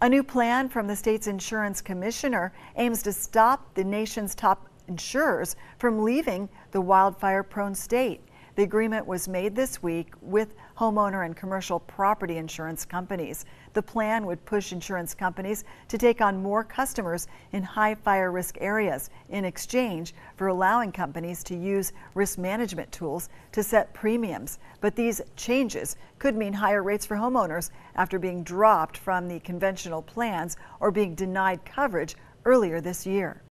A new plan from the state's insurance commissioner aims to stop the nation's top insurers from leaving the wildfire prone state. The agreement was made this week with homeowner and commercial property insurance companies. The plan would push insurance companies to take on more customers in high fire risk areas in exchange for allowing companies to use risk management tools to set premiums. But these changes could mean higher rates for homeowners after being dropped from the conventional plans or being denied coverage earlier this year.